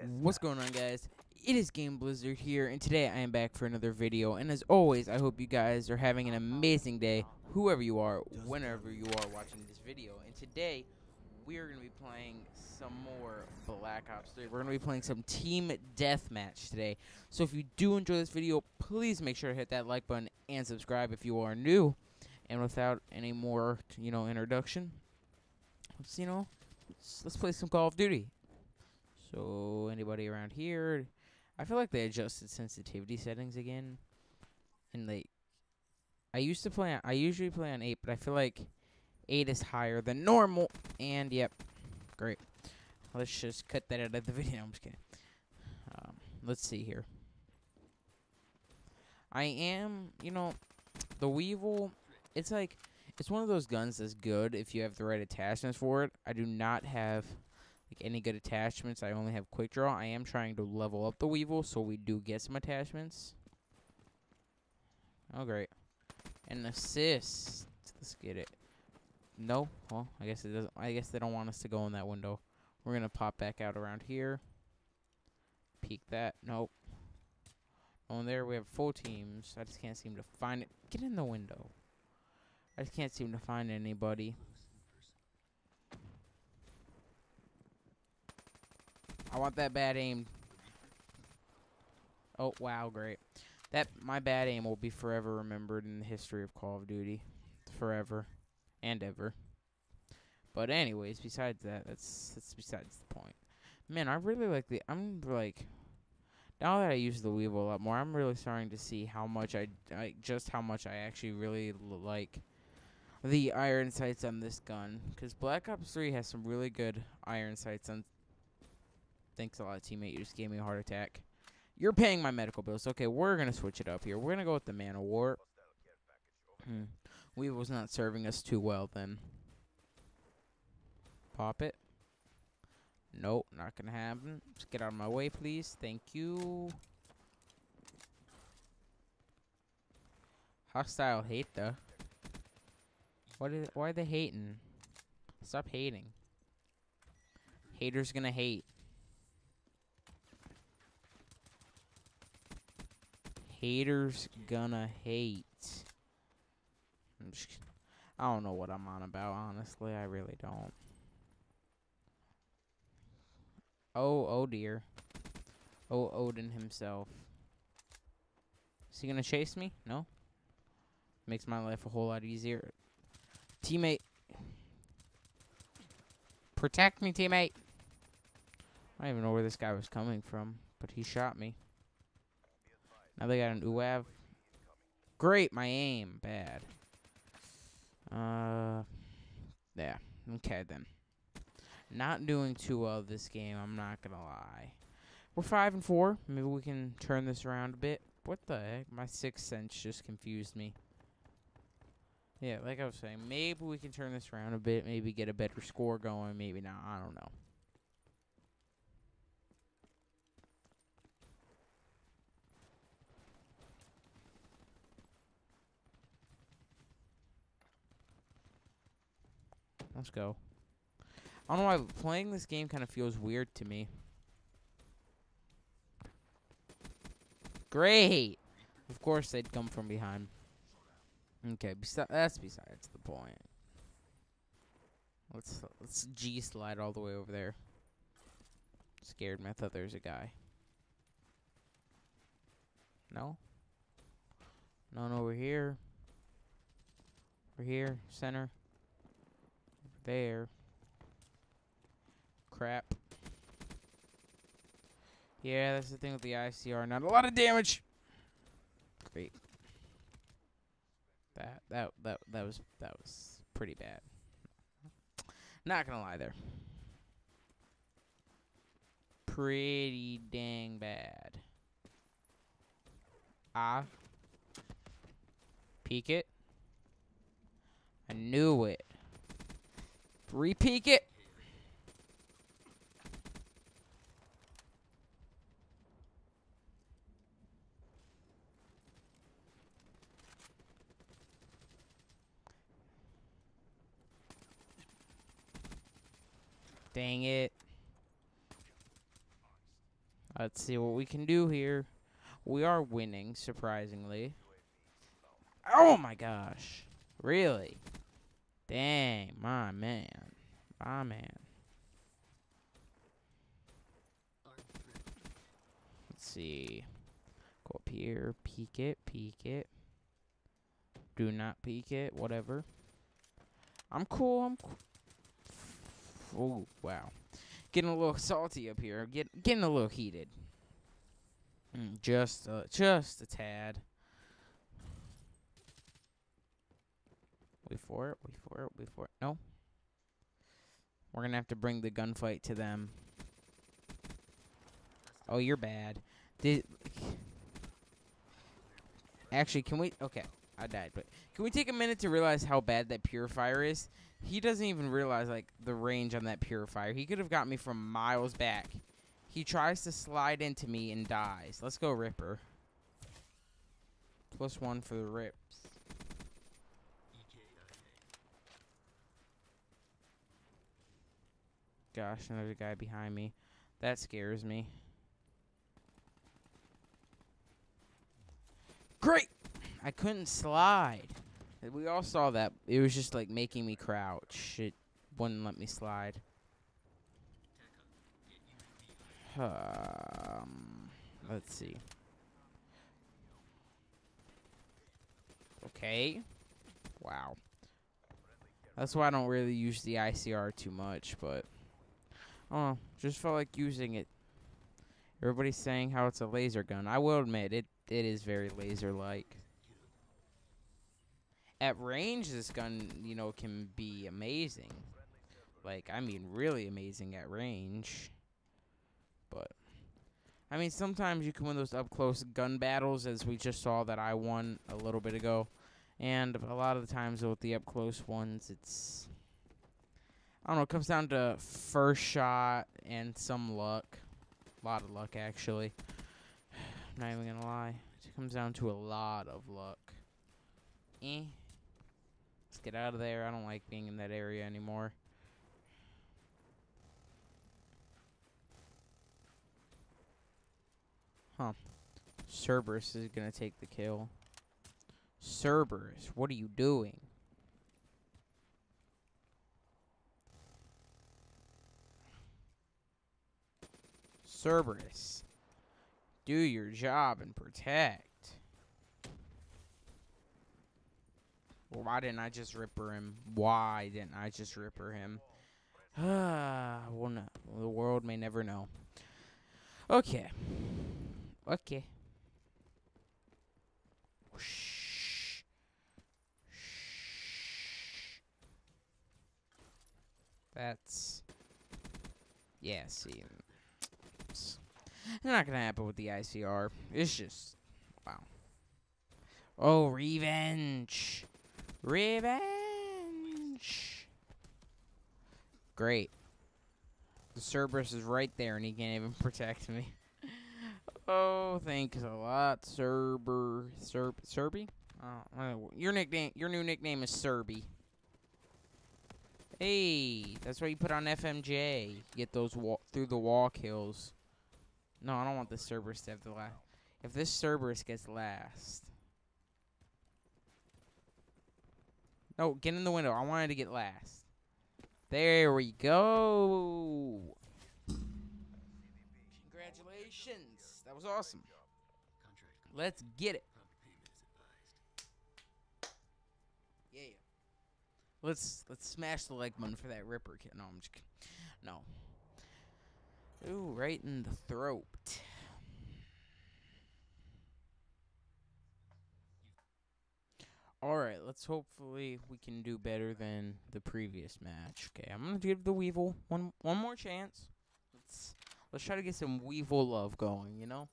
What's going on guys? It is Game Blizzard here and today I am back for another video and as always I hope you guys are having an amazing day whoever you are whenever you are watching this video and today we are going to be playing some more Black Ops 3. We're going to be playing some team deathmatch today. So if you do enjoy this video please make sure to hit that like button and subscribe if you are new. And without any more, you know, introduction, let's you know, let's, let's play some Call of Duty. So anybody around here? I feel like they adjusted sensitivity settings again, and like I used to play. On, I usually play on eight, but I feel like eight is higher than normal. And yep, great. Let's just cut that out of the video. I'm just kidding. Um, let's see here. I am, you know, the Weevil. It's like it's one of those guns that's good if you have the right attachments for it. I do not have like any good attachments. I only have quick draw. I am trying to level up the Weevil, so we do get some attachments. Oh great. An assist. Let's get it. No? Well, I guess it doesn't I guess they don't want us to go in that window. We're gonna pop back out around here. Peek that. Nope. Oh, there we have full teams. I just can't seem to find it. Get in the window. I just can't seem to find anybody. I want that bad aim. Oh, wow, great. That my bad aim will be forever remembered in the history of Call of Duty. Forever and ever. But anyways, besides that, that's that's besides the point. Man, I really like the I'm like now that I use the Weevil a lot more, I'm really starting to see how much I, I just how much I actually really like the iron sights on this gun cuz Black Ops 3 has some really good iron sights on Thanks a lot, teammate. You just gave me a heart attack. You're paying my medical bills. Okay, we're going to switch it up here. We're going to go with the Man-O-War. Hmm. We was not serving us too well then. Pop it. Nope, not going to happen. Just get out of my way, please. Thank you. Hostile hate, though. What is, why are they hating? Stop hating. Haters gonna hate. Haters gonna hate. Just, I don't know what I'm on about, honestly. I really don't. Oh, oh dear. Oh, Odin himself. Is he gonna chase me? No? Makes my life a whole lot easier. Teammate. Protect me, teammate. I don't even know where this guy was coming from, but he shot me. Now they got an UAV. Great, my aim. Bad. Uh, yeah. Okay, then. Not doing too well this game, I'm not gonna lie. We're 5 and 4. Maybe we can turn this around a bit. What the heck? My sixth sense just confused me. Yeah, like I was saying, maybe we can turn this around a bit. Maybe get a better score going. Maybe not. I don't know. Let's go. I don't know why playing this game kind of feels weird to me. Great! Of course they'd come from behind. Okay, that's besides the point. Let's let's G slide all the way over there. Scared me. I thought there was a guy. No? None over here. Over here, center there. Crap. Yeah, that's the thing with the ICR. Not a lot of damage. Great. That that that that was that was pretty bad. Not gonna lie there. Pretty dang bad. Ah. Peek it. I knew it. Repeak it. Dang it. Let's see what we can do here. We are winning, surprisingly. Oh my gosh. Really? Dang, my man. My man. Let's see. Go up here, peek it, peek it. Do not peek it, whatever. I'm cool, I'm cool. Oh, wow. Getting a little salty up here. Get, getting a little heated. Mm, just, uh, just a tad. Wait for it, wait for it, wait for it. No. We're gonna have to bring the gunfight to them. Oh, you're bad. Did Actually, can we Okay, I died, but can we take a minute to realize how bad that purifier is? He doesn't even realize like the range on that purifier. He could have got me from miles back. He tries to slide into me and dies. Let's go Ripper. Plus one for the rips. Gosh, another guy behind me. That scares me. Great! I couldn't slide. We all saw that. It was just like making me crouch. It wouldn't let me slide. Um, let's see. Okay. Wow. That's why I don't really use the ICR too much, but oh, just felt like using it. Everybody's saying how it's a laser gun. I will admit it it is very laser like. At range this gun, you know, can be amazing. Like, I mean really amazing at range. But I mean, sometimes you can win those up close gun battles, as we just saw that I won a little bit ago. And a lot of the times with the up close ones, it's. I don't know, it comes down to first shot and some luck. A lot of luck, actually. Not even gonna lie. It comes down to a lot of luck. Eh. Let's get out of there. I don't like being in that area anymore. Huh. Cerberus is gonna take the kill. Cerberus, what are you doing? Cerberus, do your job and protect. Well, why didn't I just ripper him? Why didn't I just ripper him? Ah, well. The world may never know. Okay. Okay. That's. Yeah, see. Not gonna happen with the ICR. It's just. Wow. Oh, revenge! Revenge! Great. The Cerberus is right there and he can't even protect me. Oh, thanks a lot, Cerber, Serb, Serby. Oh, uh, your nickname, your new nickname is Serby. Hey, that's why you put on FMJ. Get those through the wall kills. No, I don't want the Cerberus to have the last. If this Cerberus gets last. No, get in the window. I wanted to get last. There we go. Congratulations. That was awesome. Let's get it. Yeah. Let's let's smash the leg button for that Ripper kid. No, I'm just kidding. No. Ooh, right in the throat. Alright, let's hopefully we can do better than the previous match. Okay, I'm gonna give the Weevil one one more chance. Let's let's try to get some Weevil love going, you know?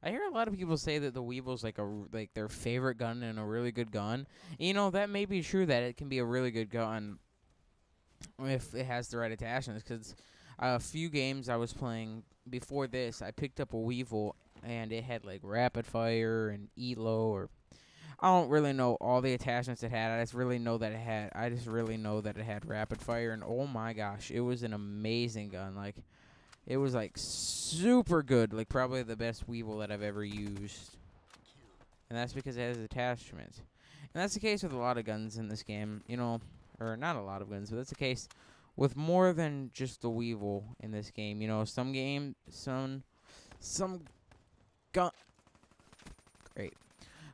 I hear a lot of people say that the Weevil's like a like their favorite gun and a really good gun. You know, that may be true that it can be a really good gun if it has the right attachments cuz a few games I was playing before this, I picked up a Weevil and it had like rapid fire and ELO or I don't really know all the attachments it had. I just really know that it had. I just really know that it had rapid fire, and oh my gosh, it was an amazing gun. Like, it was like super good, like probably the best Weevil that I've ever used. And that's because it has attachments. And that's the case with a lot of guns in this game, you know, or not a lot of guns, but that's the case with more than just the Weevil in this game. You know, some game, some, some gun. Great.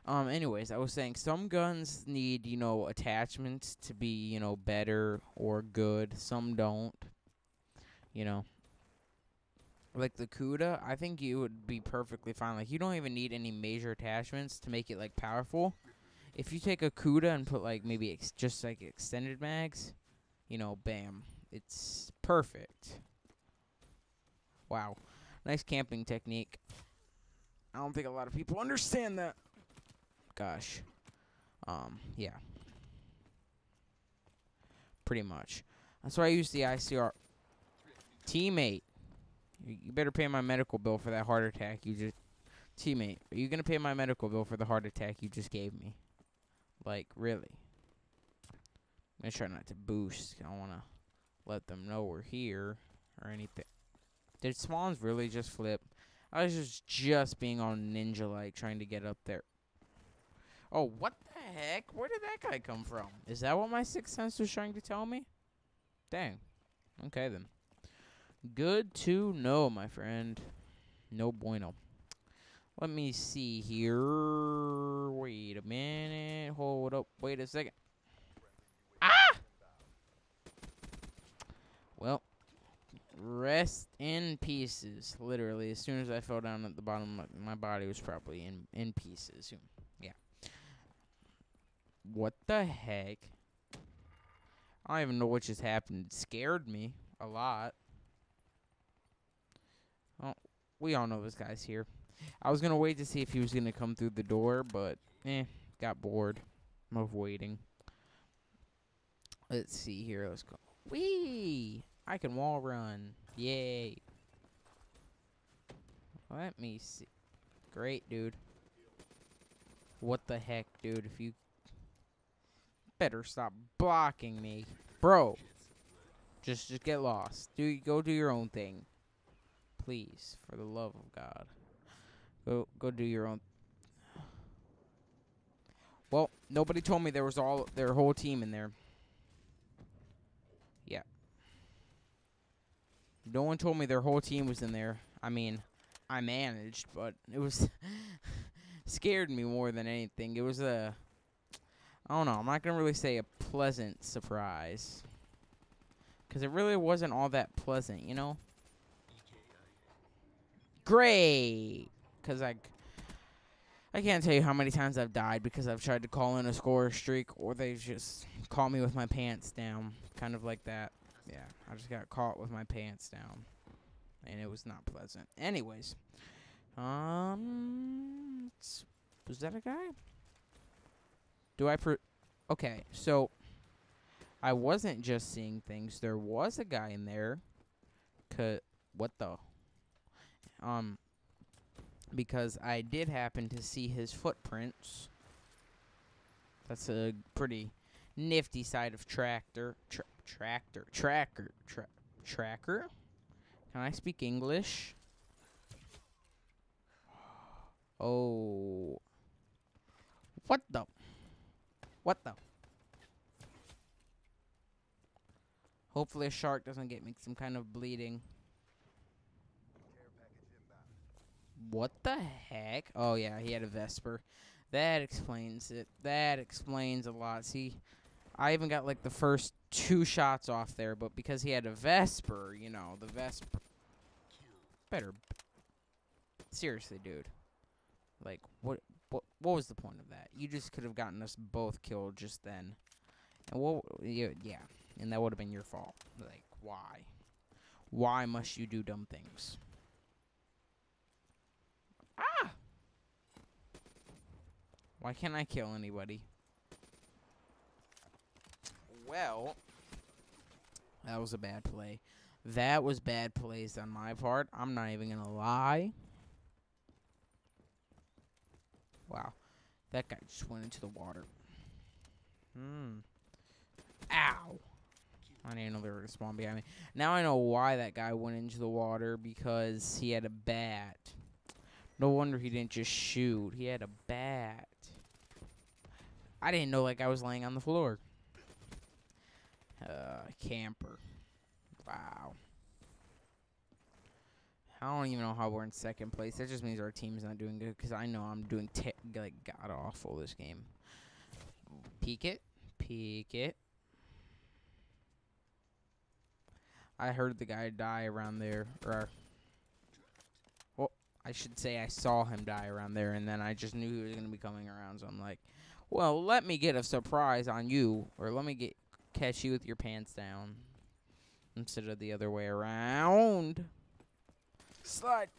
Um. Anyways, I was saying some guns need you know attachments to be you know better or good. Some don't. You know. Like the Kuda, I think you would be perfectly fine. Like you don't even need any major attachments to make it like powerful. If you take a Kuda and put like maybe just like extended mags, you know, bam, it's perfect. Wow, nice camping technique. I don't think a lot of people understand that. Gosh, um, yeah, pretty much. That's why I use the ICR. Teammate. You better pay my medical bill for that heart attack you just... Teammate, are you going to pay my medical bill for the heart attack you just gave me? Like, really? I'm going to try not to boost. I don't want to let them know we're here or anything. Did spawns really just flip? I was just just being on ninja like trying to get up there. Oh, what the heck? Where did that guy come from? Is that what my sixth sense was trying to tell me? Dang. Okay then. Good to know, my friend. No bueno. Let me see here. Wait a minute. Hold up. Wait a second. Ah! Well, rest in pieces. Literally, as soon as I fell down at the bottom, my, body was probably in, in pieces. Yeah. What the heck? I don't even know what just happened. It scared me a lot. Oh, we all know this guy's here. I was gonna wait to see if he was gonna come through the door, but eh, got bored of waiting. Let's see here. Let's go. Wee! I can wall run. Yay! Let me see. Great, dude. What the heck, dude? If you better stop blocking me, bro. Just, just get lost. Do go do your own thing. Please, for the love of God. Go go do your own Well, nobody told me there was all their whole team in there. Yeah. No one told me their whole team was in there. I mean, I managed, but it was scared me more than anything. It was a I don't know, I'm not going to really say a pleasant surprise. Cuz it really wasn't all that pleasant, you know? Great. Because I, I can't tell you how many times I've died because I've tried to call in a score streak or they just caught me with my pants down. Kind of like that. Yeah, I just got caught with my pants down. And it was not pleasant. Anyways. Um, was that a guy? Do I per... Okay, so... I wasn't just seeing things. There was a guy in there. Cause, what the um, because I did happen to see his footprints. That's a pretty nifty side of tractor. Tra tractor. Tracker. Tra tracker? Can I speak English? Oh. What the? What the? Hopefully a shark doesn't get me some kind of bleeding. What the heck? Oh, yeah, he had a Vesper. That explains it. That explains a lot. See, I even got, like, the first two shots off there, but because he had a Vesper, you know, the Vesper... Better... Seriously, dude. Like, what, what, what was the point of that? You just could have gotten us both killed just then. And what, yeah. And that would have been your fault. Like, why? Why must you do dumb things? Ah! Why can't I kill anybody? Well, that was a bad play. That was bad plays on my part. I'm not even going to lie. Wow. That guy just went into the water. Hmm. Ow. I didn't know they were gonna spawn behind me. Now I know why that guy went into the water because he had a bat. No wonder he didn't just shoot. He had a bat. I didn't know like I was laying on the floor. Uh, camper. Wow. I don't even know how we're in second place. That just means our team's not doing good because I know I'm doing like god awful this game. Peek it. Peek it. I heard the guy die around there. Or, well, I should say I saw him die around there, and then I just knew he was going to be coming around. So I'm like, well, let me get a surprise on you, or let me get catch you with your pants down instead of the other way around. Slide.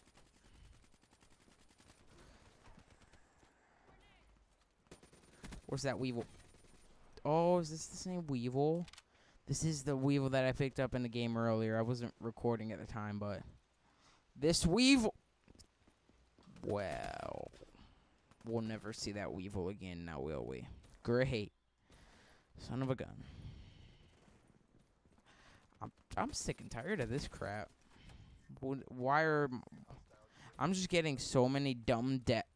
Where's that weevil? Oh, is this the same weevil? This is the weevil that I picked up in the game earlier. I wasn't recording at the time, but this weevil. Well, we'll never see that weevil again, now will we? Great. Son of a gun. I'm sick and tired of this crap. Why are I'm just getting so many dumb debt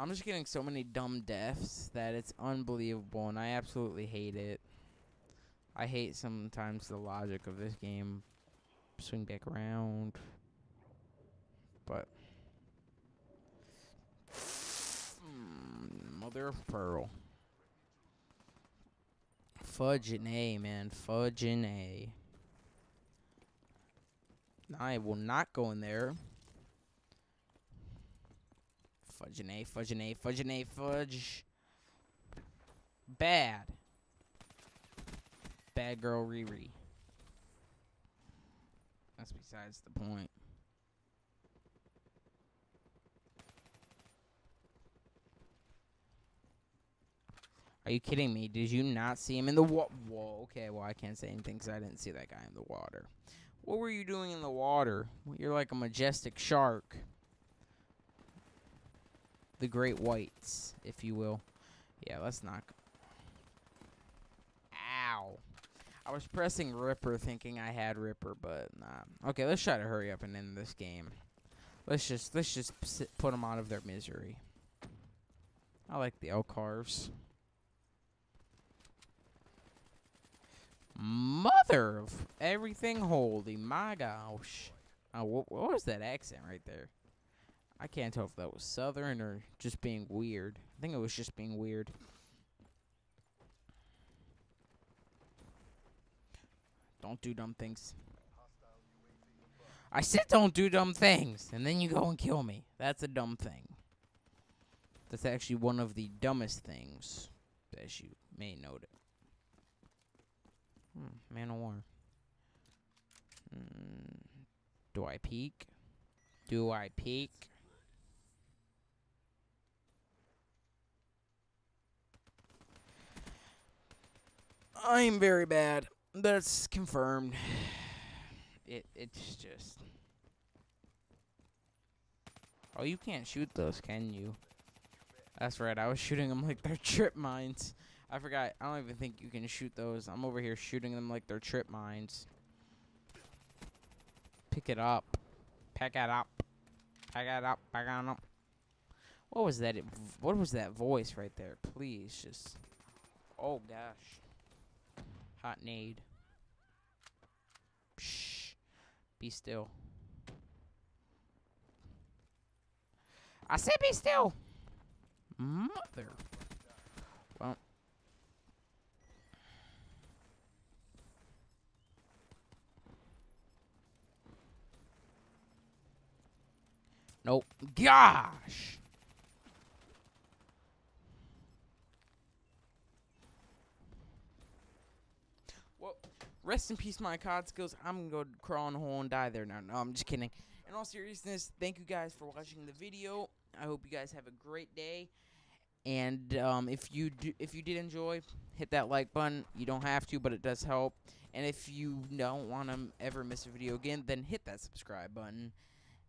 I'm just getting so many dumb deaths that it's unbelievable, and I absolutely hate it. I hate sometimes the logic of this game. Swing back around. But. Mm, mother of pearl. Fudge and A, man. Fudge and A. I will not go in there. Fudgeane, fudgeane, fudgeane, fudge. And a fudge. Bad. Bad girl Riri. That's besides the point. Are you kidding me? Did you not see him in the water? Whoa, okay, well, I can't say anything because I didn't see that guy in the water. What were you doing in the water? You're like a majestic shark the great whites, if you will. Yeah, let's not. Ow. I was pressing Ripper thinking I had Ripper, but nah. Okay, let's try to hurry up and end this game. Let's just let's just put them out of their misery. I like the L-CARs. Mother of everything holy, my gosh. Oh, what, what was that accent right there? I can't tell if that was southern or just being weird. I think it was just being weird. Don't do dumb things. I said don't do dumb things, and then you go and kill me. That's a dumb thing. That's actually one of the dumbest things, as you may note it. Hmm, Man-O-War. Hmm, do I peek? Do I peek? I'm very bad. That's confirmed. It it's just. Oh, you can't shoot those, can you? That's right. I was shooting them like they're trip mines. I forgot. I don't even think you can shoot those. I'm over here shooting them like they're trip mines. Pick it up. Pick it up. Pick it up. Pick it up. What was that? What was that voice right there? Please, just. Oh gosh. Hot nade. Shh. Be still. I said be still. Mother. Nope. Gosh. Well, rest in peace, my COD skills. I'm gonna go crawl in a hole and die there now. No, I'm just kidding. In all seriousness, thank you guys for watching the video. I hope you guys have a great day. And um, if you do, if you did enjoy, hit that like button. You don't have to, but it does help. And if you don't want to ever miss a video again, then hit that subscribe button.